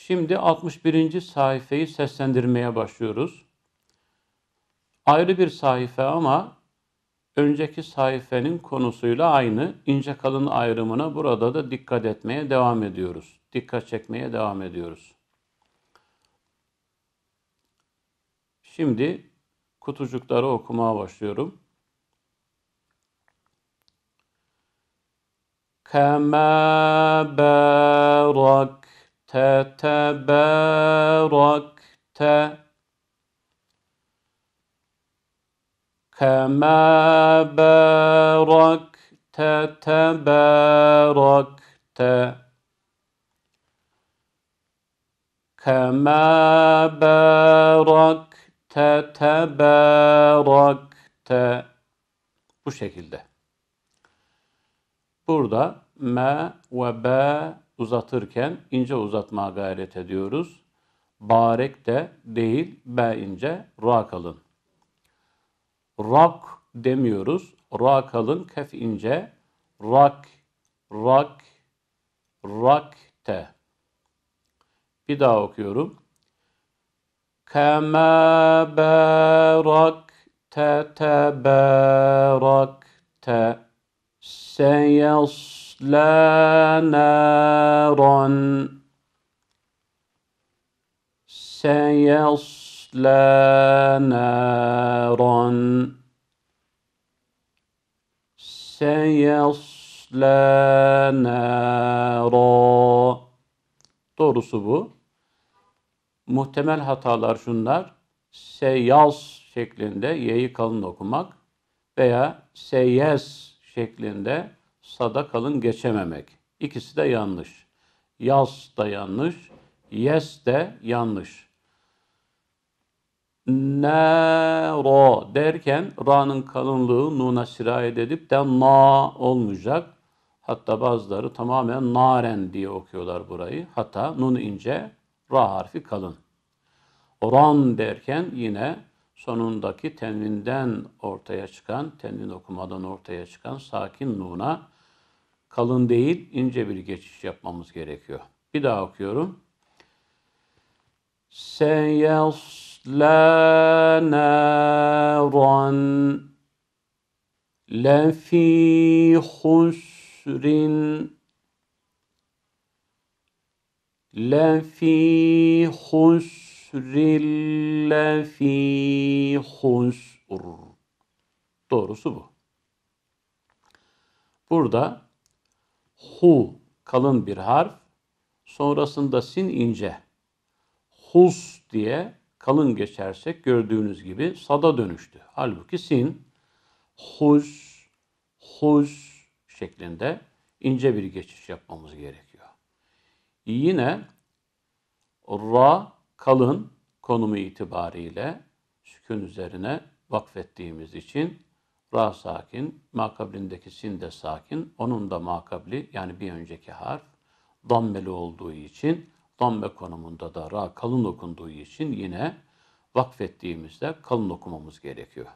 Şimdi 61. sayfayı seslendirmeye başlıyoruz. Ayrı bir sayfa ama önceki sayfenin konusuyla aynı ince kalın ayrımına burada da dikkat etmeye devam ediyoruz. Dikkat çekmeye devam ediyoruz. Şimdi kutucukları okumaya başlıyorum. كما باركت teteberekte kema berekte teberekte kema berekte teberekte bu şekilde. Burada me ve be uzatırken ince uzatmaya gayret ediyoruz. Barek de değil, be ince, ra kalın. Rak demiyoruz. Ra kalın, kef ince. Rak, rak, rakte. Bir daha okuyorum. Kema barakte tebarakte seyasla naran seyasla naran seyasla nara Doğrusu bu. Muhtemel hatalar şunlar. Seyas şeklinde y'yi kalın okumak veya seyes şeklinde sada kalın geçememek. İkisi de yanlış. Yas da yanlış, yes de yanlış. Nero derken ra'nın kalınlığı nuna sirayet edip de na olmayacak. Hatta bazıları tamamen naren diye okuyorlar burayı. Hatta nun ince, ra harfi kalın. Ran derken yine sonundaki tenvinden ortaya çıkan, tenvin okumadan ortaya çıkan sakin nuna kalın değil ince bir geçiş yapmamız gerekiyor. Bir daha okuyorum. Seyasla naran lefi husrin lefi husrin lefi husr Doğrusu bu. Burada hu kalın bir harf, sonrasında sin ince. Hus diye kalın geçersek gördüğünüz gibi sada dönüştü. Halbuki sin hus hus şeklinde ince bir geçiş yapmamız gerekiyor. Yine ra kalın konumu itibariyle sükun üzerine vakfettiğimiz için ra sakin, makablindeki sin de sakin, onun da makabli yani bir önceki harf dammeli olduğu için damme konumunda da ra kalın okunduğu için yine vakfettiğimizde kalın okumamız gerekiyor.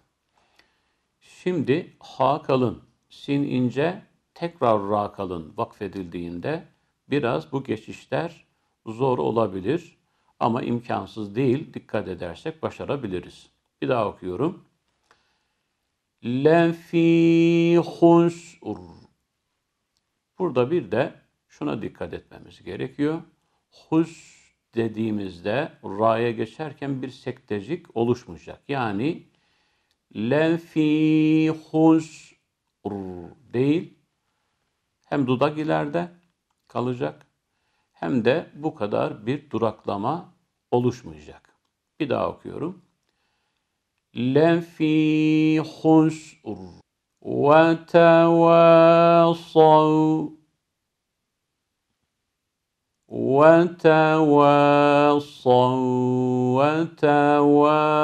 Şimdi ha kalın, sin ince, tekrar ra kalın vakfedildiğinde biraz bu geçişler zor olabilir ama imkansız değil. Dikkat edersek başarabiliriz. Bir daha okuyorum. Lefi husr. Burada bir de şuna dikkat etmemiz gerekiyor. Hus dediğimizde ra'ya geçerken bir sektecik oluşmayacak. Yani lefi husr değil. Hem dudak ileride kalacak hem de bu kadar bir duraklama oluşmayacak. Bir daha okuyorum. Tevasav ve tevasav ve tevasav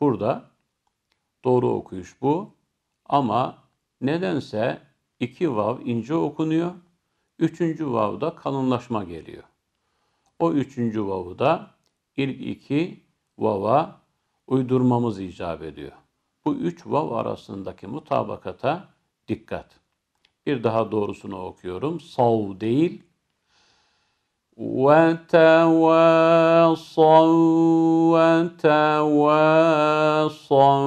Burada doğru okuyuş bu ama nedense iki vav ince okunuyor Üçüncü vavda kalınlaşma geliyor. O üçüncü vavı da ilk iki vava uydurmamız icap ediyor. Bu üç vav arasındaki mutabakata dikkat. Bir daha doğrusunu okuyorum. Sav değil. Ve tevasav ve tevasav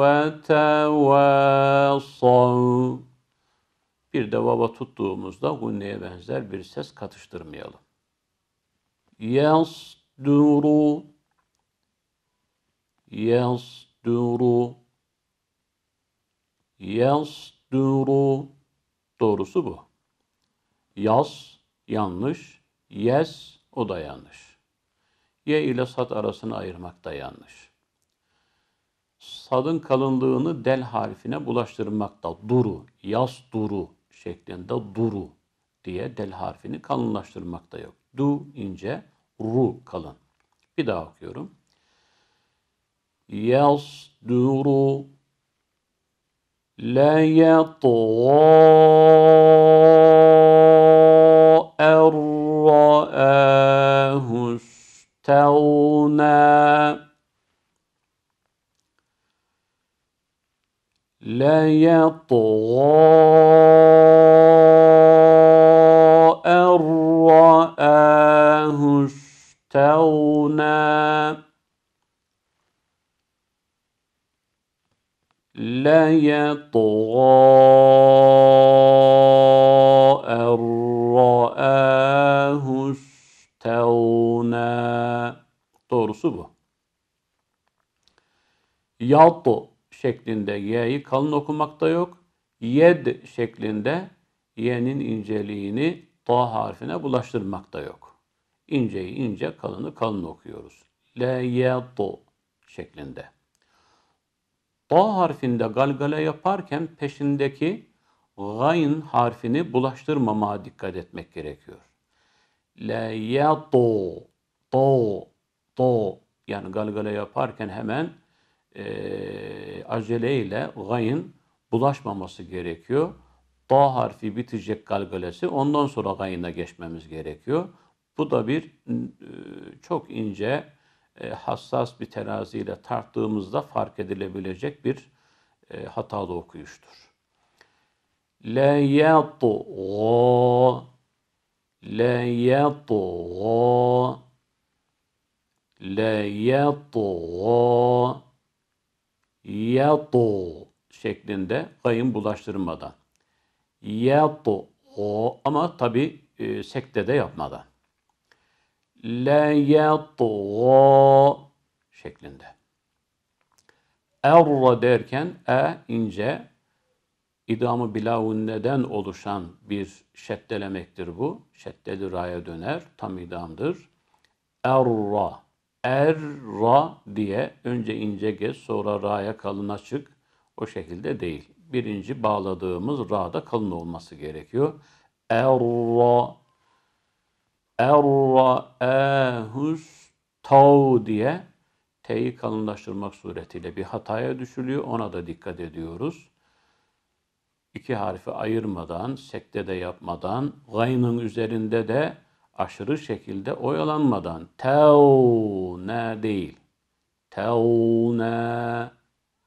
ve tevasav. Bir de vava tuttuğumuzda gunneye benzer bir ses katıştırmayalım. Yasduru Yasduru Yasduru Doğrusu bu. Yas yanlış, yes o da yanlış. Ye ile sat arasını ayırmak da yanlış. Sadın kalınlığını del harfine bulaştırmak da duru, yas duru şeklinde duru diye del harfini kalınlaştırmak da yok. Du ince, ru kalın. Bir daha okuyorum. يصدر لا يطغى أن رآه استغنى لا يطغى رآه استغنى ليطغى أن رآه استغنى Doğrusu bu. Yalto şeklinde y'yi kalın okumakta yok. Yed şeklinde y'nin inceliğini ta harfine bulaştırmakta yok. İnceyi ince, kalını kalın okuyoruz. Le yeto şeklinde. Ta harfinde galgale yaparken peşindeki gayn harfini bulaştırmamaya dikkat etmek gerekiyor. La yeto, to, to yani galgale yaparken hemen e, aceleyle gayn bulaşmaması gerekiyor. Ta harfi bitecek galgalesi ondan sonra gayına geçmemiz gerekiyor. Bu da bir e, çok ince, e, hassas bir teraziyle tarttığımızda fark edilebilecek bir e, hatalı okuyuştur. La yatgâ La yatgâ La yatgâ Yatgâ şeklinde gayın bulaştırmadan. Yatgâ ama tabi e, sektede yapmadan la yatgâ şeklinde. Erra derken e ince idamı bilavünneden oluşan bir şeddelemektir bu. Şeddeli ra'ya döner. Tam idamdır. Erra. Erra diye önce ince geç sonra ra'ya kalın açık. O şekilde değil. Birinci bağladığımız ra'da kalın olması gerekiyor. Erra erra'ehus tav diye T'yi kalınlaştırmak suretiyle bir hataya düşülüyor. Ona da dikkat ediyoruz. İki harfi ayırmadan, sekte de yapmadan, gaynın üzerinde de aşırı şekilde oyalanmadan ne değil. ne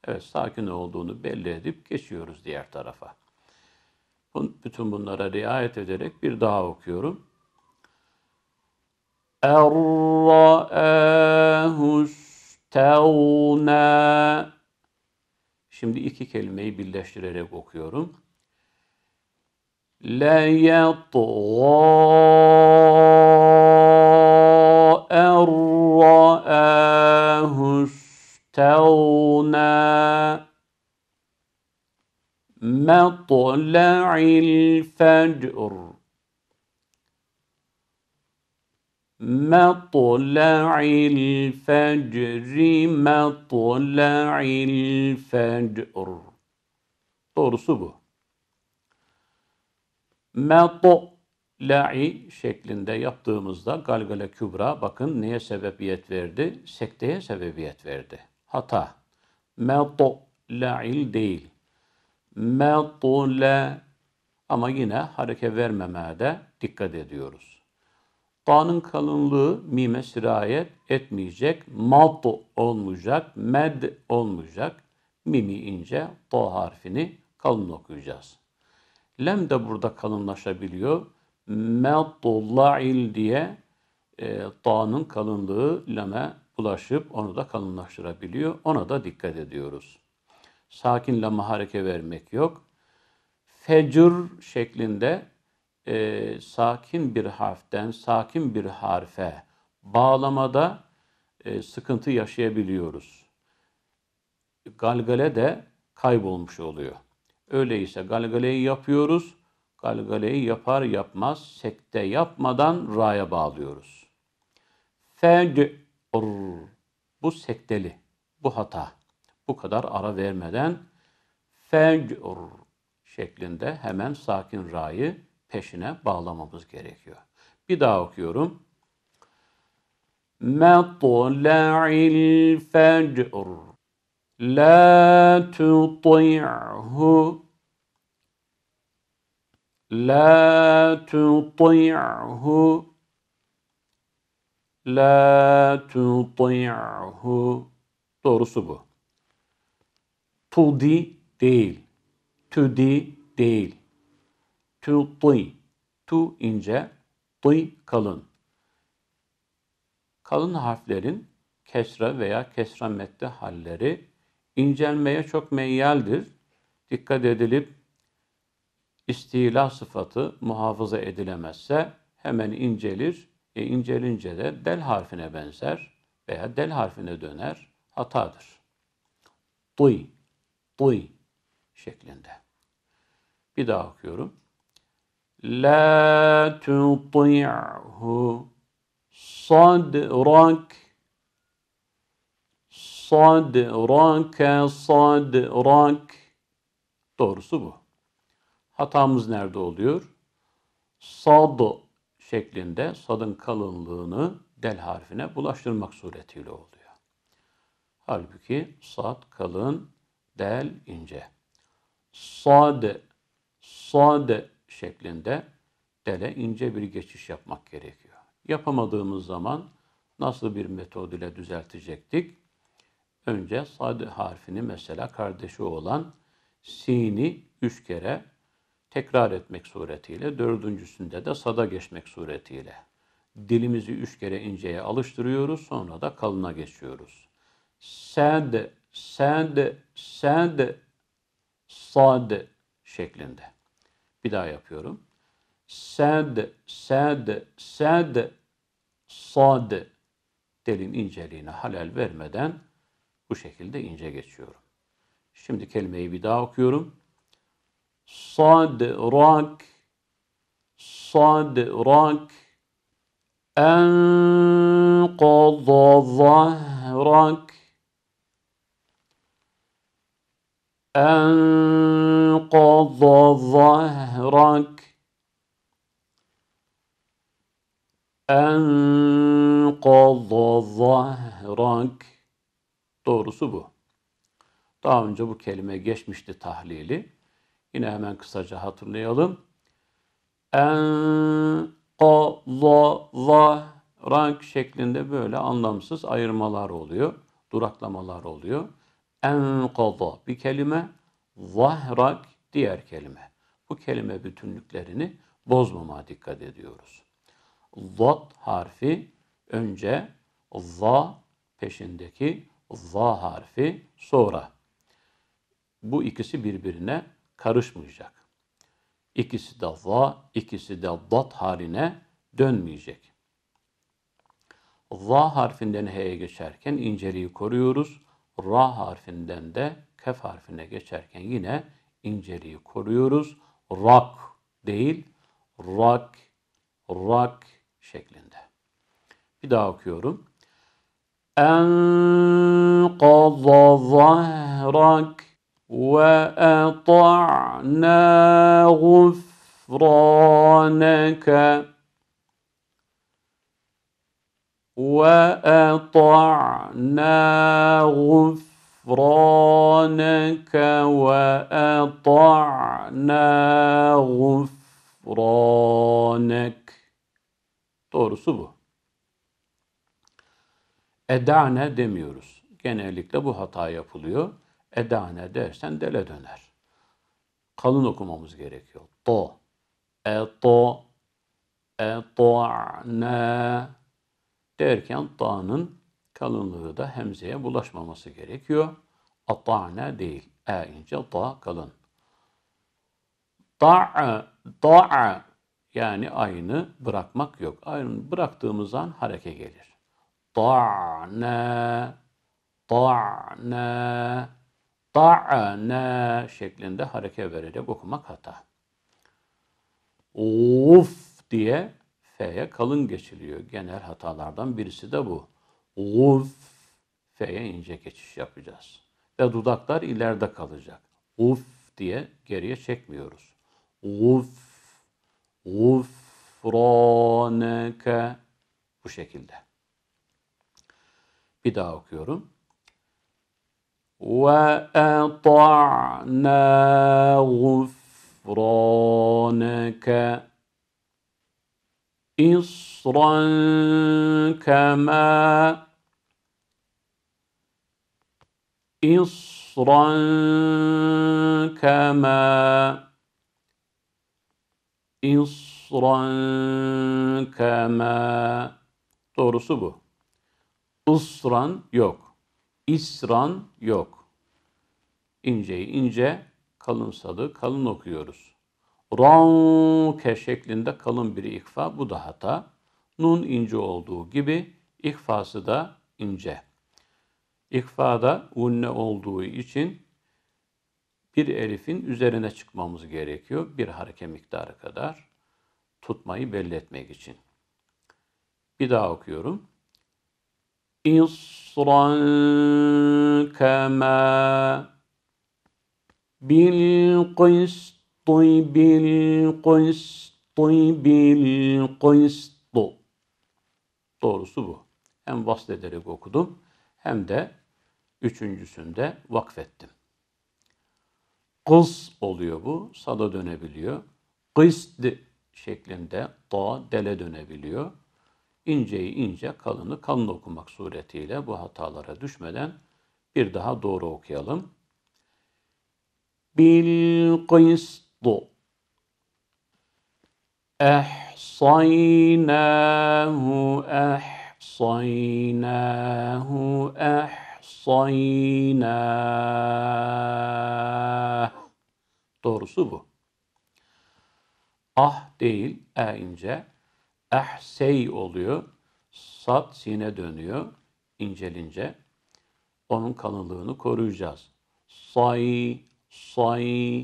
Evet sakin olduğunu belli edip geçiyoruz diğer tarafa. Bütün bunlara riayet ederek bir daha okuyorum. اَرَّآهُ اسْتَغْنَى Şimdi iki kelimeyi birleştirerek okuyorum. لَيَطْغَى اَرَّآهُ اسْتَغْنَى مَطْلَعِ الْفَجْرِ مطلع الفجر مطلع الفجر Doğrusu bu. Metla'i şeklinde yaptığımızda galgale kübra bakın neye sebebiyet verdi? Sekteye sebebiyet verdi. Hata. Metla'il değil. Metla ama yine hareket vermemeye de dikkat ediyoruz. Ta'nın kalınlığı mime sirayet etmeyecek. Mat olmayacak. Med olmayacak. Mimi ince. Ta harfini kalın okuyacağız. Lem de burada kalınlaşabiliyor. meddalla'il diye e, dağının kalınlığı lame bulaşıp onu da kalınlaştırabiliyor. Ona da dikkat ediyoruz. Sakin lama hareke vermek yok. Fecr şeklinde e, sakin bir harften sakin bir harfe bağlamada e, sıkıntı yaşayabiliyoruz. Galgale de kaybolmuş oluyor. Öyleyse galgaleyi yapıyoruz. Galgaleyi yapar yapmaz sekte yapmadan ra'ya bağlıyoruz. Fecr bu sekteli, bu hata. Bu kadar ara vermeden fecr şeklinde hemen sakin ra'yı peşine bağlamamız gerekiyor. Bir daha okuyorum. Matla'il fecr La tuti'hu La tuti'hu La tuti'hu Doğrusu bu. Tudi değil. Tudi değil. Tuti. Tu ince, tuy kalın. Kalın harflerin kesra veya kesra medde halleri incelmeye çok meyyaldir. Dikkat edilip istila sıfatı muhafaza edilemezse hemen incelir. E incelince de del harfine benzer veya del harfine döner. Hatadır. Duy, duy şeklinde. Bir daha okuyorum. La tuti'hu sadrak sadrake sadrak Doğrusu bu. Hatamız nerede oluyor? Sad şeklinde sadın kalınlığını del harfine bulaştırmak suretiyle oluyor. Halbuki sad kalın, del ince. Sad, sad şeklinde dele ince bir geçiş yapmak gerekiyor. Yapamadığımız zaman nasıl bir metod ile düzeltecektik? Önce sad harfini mesela kardeşi olan sini üç kere tekrar etmek suretiyle, dördüncüsünde de sada geçmek suretiyle. Dilimizi üç kere inceye alıştırıyoruz, sonra da kalına geçiyoruz. Sad, sad, sad, sad şeklinde. Bir daha yapıyorum. Sad, sad, sad, sad. Delin inceliğine halel vermeden bu şekilde ince geçiyorum. Şimdi kelimeyi bir daha okuyorum. Sadrak, sadrak, enqadha zahrak, enqadha zahrak, enqadha zahrak. Doğrusu bu. Daha önce bu kelime geçmişti tahlili. Yine hemen kısaca hatırlayalım. En, ka, za, za, rank şeklinde böyle anlamsız ayırmalar oluyor. Duraklamalar oluyor. En kaza bir kelime, zahrak diğer kelime. Bu kelime bütünlüklerini bozmama dikkat ediyoruz. Zat harfi önce za peşindeki za harfi sonra. Bu ikisi birbirine karışmayacak. İkisi de za, ikisi de dat haline dönmeyecek. Za harfinden h'ye geçerken inceliği koruyoruz. Ra harfinden de kef harfine geçerken yine inceliği koruyoruz. Rock değil, rock, rock şeklinde. Bir daha okuyorum. Enqaza zahrak ve eta'na gufraneke ve eta'na gufraneke غفرانك وأطعنا غفرانك Doğrusu bu. Edane demiyoruz. Genellikle bu hata yapılıyor. Edane dersen dele döner. Kalın okumamız gerekiyor. Do, e, do, eta'na derken ta'nın kalınlığı da hemzeye bulaşmaması gerekiyor. Ata'na değil. E ince ta kalın. Da'a, da'a yani aynı bırakmak yok. Aynı bıraktığımız an hareke gelir. Da'na, da'na, da'na şeklinde hareke vererek okumak hata. Uf diye F'ye kalın geçiliyor. Genel hatalardan birisi de bu. Uf F'ye ince geçiş yapacağız. Ve dudaklar ileride kalacak. Uf diye geriye çekmiyoruz. Uf gufraneke bu şekilde. Bir daha okuyorum. Ve eta'na gufraneke isran kema isran kema İsran kema. Doğrusu bu. Isran yok. İsran yok. İnceyi ince, kalınsalı kalın okuyoruz. Ranke şeklinde kalın bir ikfa. Bu da hata. Nun ince olduğu gibi ikfası da ince. İkfada unne olduğu için bir elifin üzerine çıkmamız gerekiyor. Bir hareke miktarı kadar tutmayı belli etmek için. Bir daha okuyorum. İsran kema bil qisti bil qisti bil qisti Doğrusu bu. Hem vasfederek okudum hem de üçüncüsünde vakfettim. Kız oluyor bu. Sada dönebiliyor. Kıst şeklinde da dele dönebiliyor. İnceyi ince, kalını kalın okumak suretiyle bu hatalara düşmeden bir daha doğru okuyalım. Bil kıstu ehsaynahu ehsaynahu ehsaynah Doğrusu bu. Ah değil, e ince. Ehsey oluyor. Sat sine dönüyor. incelince. Onun kalınlığını koruyacağız. Say, say,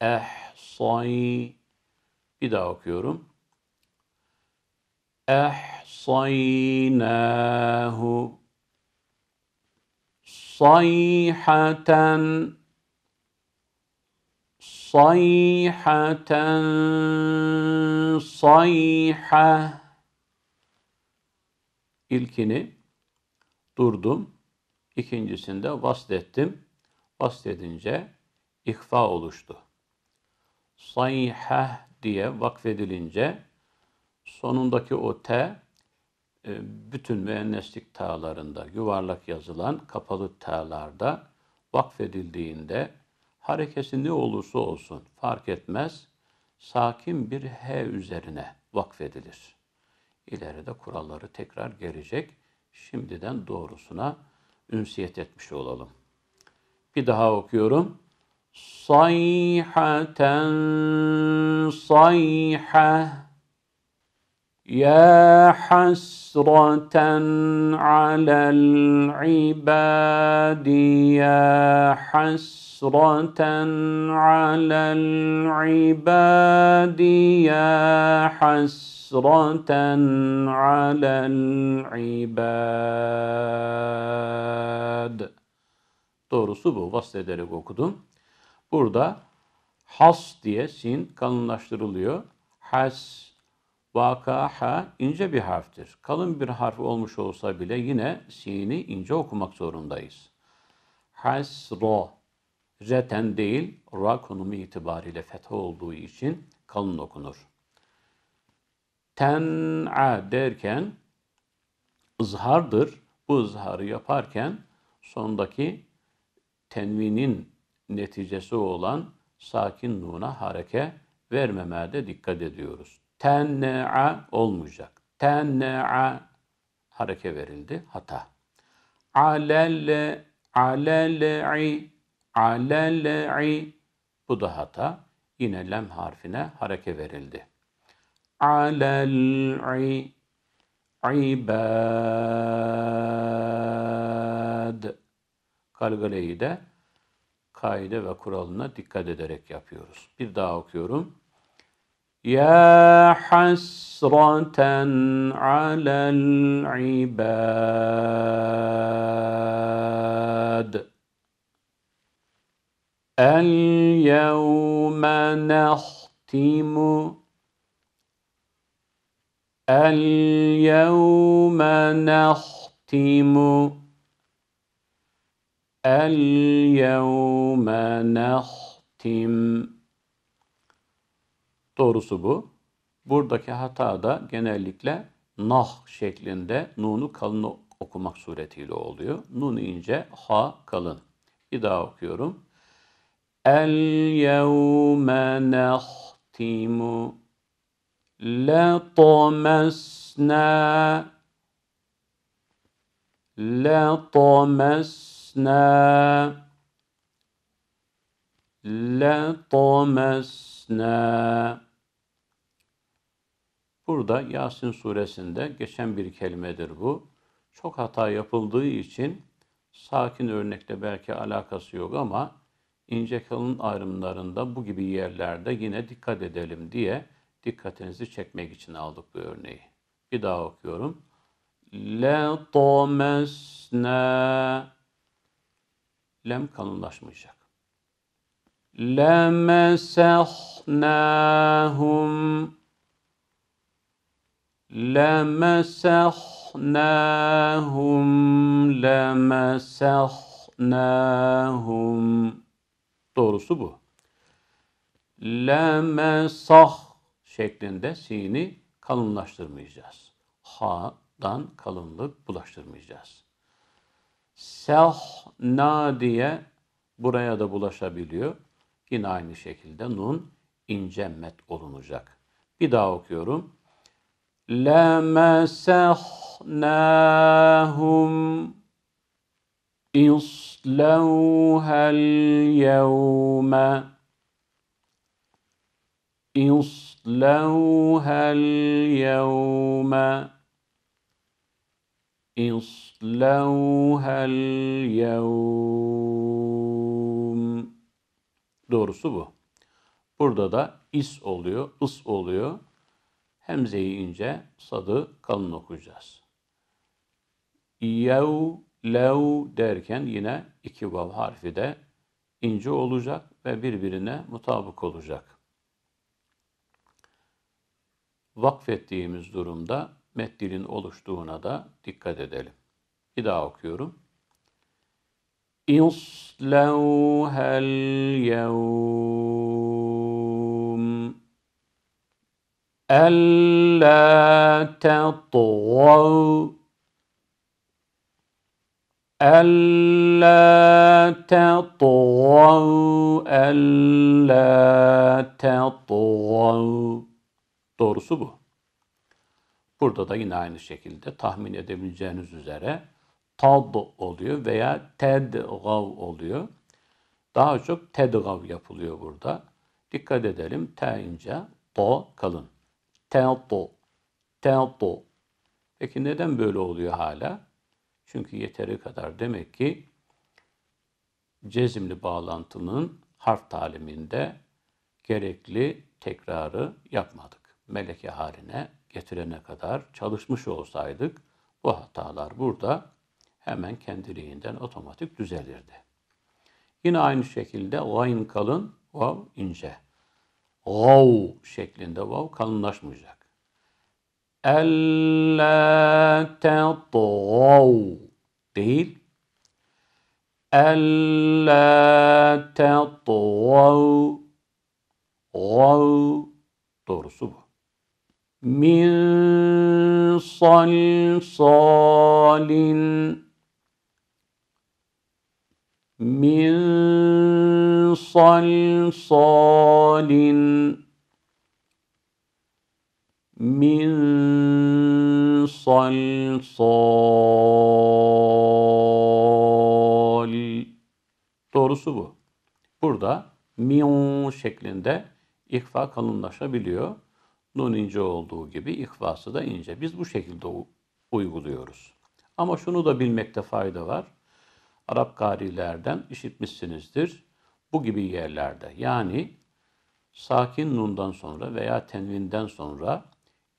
eh, say. Bir daha okuyorum. Eh, saynahu sayhaten sayhaten sayha ilkini durdum. İkincisinde vaslettim. Vasledince ihfa oluştu. Sayha diye vakfedilince sonundaki o T e, bütün müenneslik tağlarında yuvarlak yazılan kapalı tağlarda vakfedildiğinde harekesi ne olursa olsun fark etmez sakin bir H üzerine vakfedilir. İleride kuralları tekrar gelecek. Şimdiden doğrusuna ünsiyet etmiş olalım. Bir daha okuyorum. Sayhaten sayha يا حسرة على العباد يا حسرة على العباد يا حسرة على العباد Doğrusu bu. Vasfederek okudum. Burada has diye sin kalınlaştırılıyor. Has Vakaha ince bir harftir. Kalın bir harf olmuş olsa bile yine sini ince okumak zorundayız. Hasro reten değil, ra konumu itibariyle fetha olduğu için kalın okunur. Ten'a derken ızhardır. Bu ızharı yaparken sondaki tenvinin neticesi olan sakin nuna hareke vermemeye de dikkat ediyoruz. Ten'a olmayacak. Ten'a hareke verildi. Hata. Alel alel'i alel'i bu da hata. Yine lem harfine hareke verildi. Alel'i ibad. Kalgaleyi de kaide ve kuralına dikkat ederek yapıyoruz. Bir daha okuyorum. Ya hasraten alel ibad. El yevme nehtimu El yevme nehtimu El yevme nehtim Doğrusu bu. Buradaki hata da genellikle nah şeklinde nunu kalın okumak suretiyle oluyor. Nun ince, ha kalın. Bir daha okuyorum. El yevme nehtimu letomesna letomesna letomesna Burada Yasin suresinde geçen bir kelimedir bu. Çok hata yapıldığı için sakin örnekte belki alakası yok ama ince kalın ayrımlarında bu gibi yerlerde yine dikkat edelim diye dikkatinizi çekmek için aldık bu örneği. Bir daha okuyorum. Le tomesne lem kalınlaşmayacak. Lemesehnahum lemesehnahum lemesehnahum Doğrusu bu. Lemesah şeklinde sini kalınlaştırmayacağız. Ha'dan kalınlık bulaştırmayacağız. Sehna diye buraya da bulaşabiliyor. Yine aynı şekilde nun ince met olunacak. Bir daha okuyorum. لَمَسَخْنَاهُمْ اِصْلَوْهَا الْيَوْمَ اصلوها اليوم اصلوها اليوم Doğrusu bu. Burada da is oluyor, ıs oluyor. Hemzeyi ince, sadı kalın okuyacağız. Yev, lev derken yine iki vav harfi de ince olacak ve birbirine mutabık olacak vakfettiğimiz durumda meddilin oluştuğuna da dikkat edelim. Bir daha okuyorum. İslevhel yevm Ella tetgav Ella tetgav Ella tetgav Doğrusu bu. Burada da yine aynı şekilde tahmin edebileceğiniz üzere tad oluyor veya tedgav oluyor. Daha çok tedgav yapılıyor burada. Dikkat edelim. T ince, do kalın. Tedo, tedo. Peki neden böyle oluyor hala? Çünkü yeteri kadar demek ki cezimli bağlantının harf taliminde gerekli tekrarı yapmadık meleke haline getirene kadar çalışmış olsaydık bu hatalar burada hemen kendiliğinden otomatik düzelirdi. Yine aynı şekilde gayn kalın, vav ince. Gav şeklinde vav kalınlaşmayacak. Elle tetgav değil. Elle tetgav gav doğrusu bu min salsalin min salsalin min salsal. Doğrusu bu. Burada min şeklinde ihfa kalınlaşabiliyor. Nun ince olduğu gibi ihfası da ince. Biz bu şekilde uyguluyoruz. Ama şunu da bilmekte fayda var. Arap karilerden işitmişsinizdir. Bu gibi yerlerde yani sakin nundan sonra veya tenvinden sonra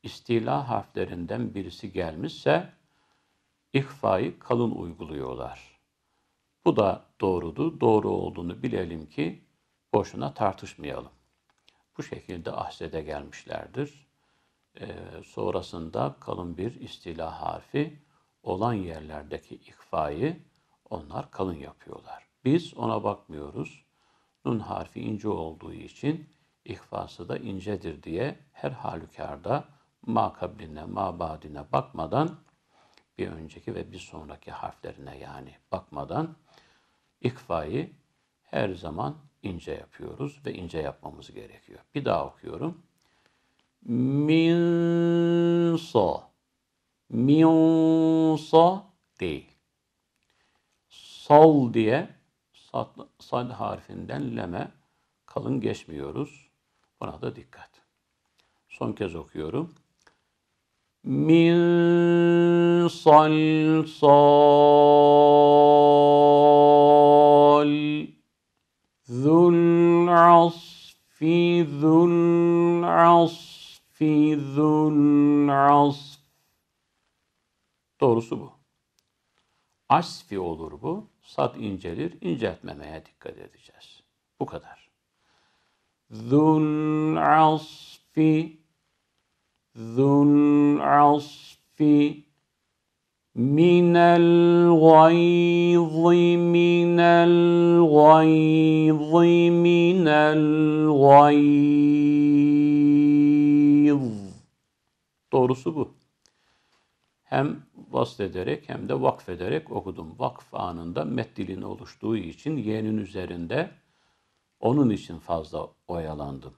istila harflerinden birisi gelmişse ihfayı kalın uyguluyorlar. Bu da doğrudur. Doğru olduğunu bilelim ki boşuna tartışmayalım. Bu şekilde ahsede gelmişlerdir. Ee, sonrasında kalın bir istila harfi olan yerlerdeki ikfayı onlar kalın yapıyorlar. Biz ona bakmıyoruz. Nun harfi ince olduğu için ihfası da incedir diye her halükarda ma kabline, ma badine bakmadan bir önceki ve bir sonraki harflerine yani bakmadan ikfayı her zaman ince yapıyoruz ve ince yapmamız gerekiyor. Bir daha okuyorum. Min sa. Min sa değil. Sol diye sad, sad harfinden leme kalın geçmiyoruz. Buna da dikkat. Son kez okuyorum. Min sal sal zul asfi zul asfi zul asf Doğrusu bu. Asfi olur bu. Sad incelir. İnceltmemeye dikkat edeceğiz. Bu kadar. Zul asfi Zul asfi minel gayzi minel gayzi minel gayz. Doğrusu bu. Hem vasfederek hem de vakfederek okudum. Vakf anında met oluştuğu için yeğenin üzerinde onun için fazla oyalandım.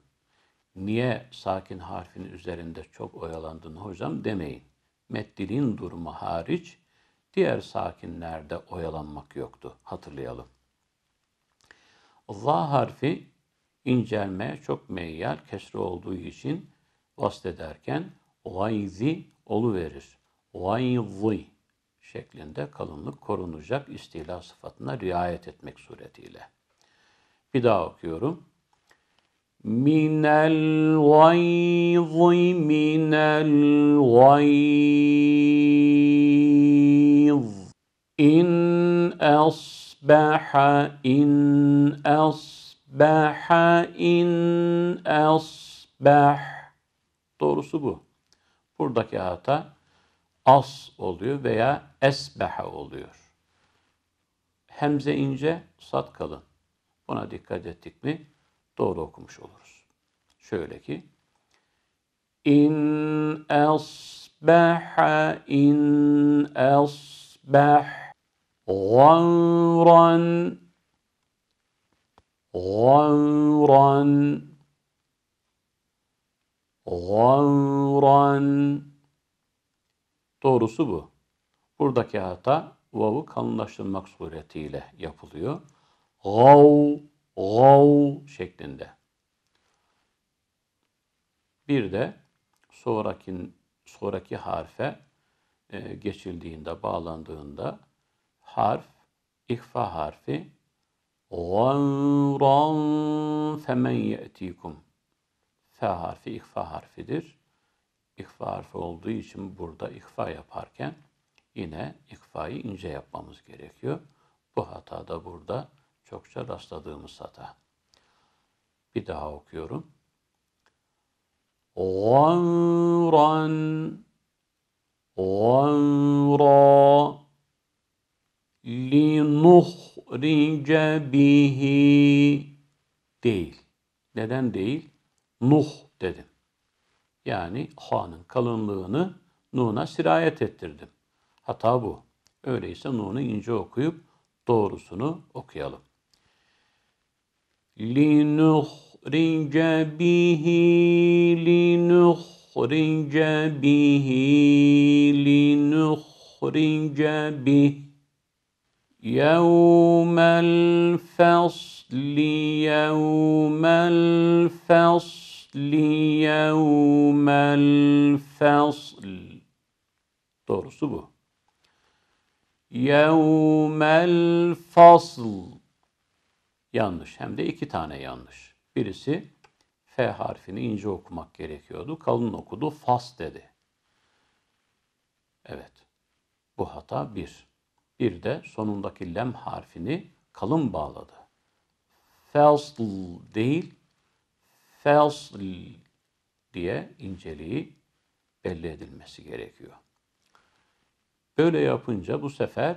Niye sakin harfin üzerinde çok oyalandın hocam demeyin. Meddilin durumu hariç diğer sakinlerde oyalanmak yoktu. Hatırlayalım. Za harfi incelmeye çok meyyal kesri olduğu için vasf ederken gayzi olu verir. Gayzi şeklinde kalınlık korunacak istila sıfatına riayet etmek suretiyle. Bir daha okuyorum. Minel gayzi minel gayz in asbaha in asbaha in asbah Doğrusu bu. Buradaki hata as oluyor veya esbeha oluyor. Hemze ince, sat kalın. Buna dikkat ettik mi doğru okumuş oluruz. Şöyle ki in asbaha in asbah gavran gavran gavran Doğrusu bu. Buradaki hata vav'u kalınlaştırmak suretiyle yapılıyor. Gav, gav şeklinde. Bir de sonraki, sonraki harfe e, geçildiğinde, bağlandığında harf, ihfa harfi غَنْرًا femen يَأْتِيكُمْ F harfi ihfa harfidir ihfa harfi olduğu için burada ihfa yaparken yine ihfayı ince yapmamız gerekiyor. Bu hata da burada çokça rastladığımız hata. Bir daha okuyorum. Gamran Gamra Linuhrice bihi değil. Neden değil? Nuh dedim. Yani ha'nın kalınlığını nun'a sirayet ettirdim. Hata bu. Öyleyse nun'u ince okuyup doğrusunu okuyalım. لِنُخْرِجَ بِهِ لِنُخْرِجَ به لنخرج به يوم الفصل يوم الفصل يوم الفصل Doğrusu bu. Yevmel fasl. Yanlış. Hem de iki tane yanlış. Birisi F harfini ince okumak gerekiyordu. Kalın okudu. Fas dedi. Evet. Bu hata bir. Bir de sonundaki lem harfini kalın bağladı. Fasl değil, fasl diye inceliği belli edilmesi gerekiyor. Böyle yapınca bu sefer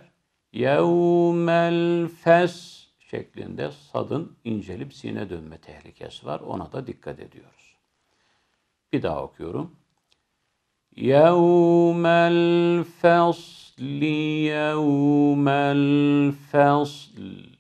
yevmel fes şeklinde sadın incelip sine dönme tehlikesi var. Ona da dikkat ediyoruz. Bir daha okuyorum. Yevmel fasli yevmel fasl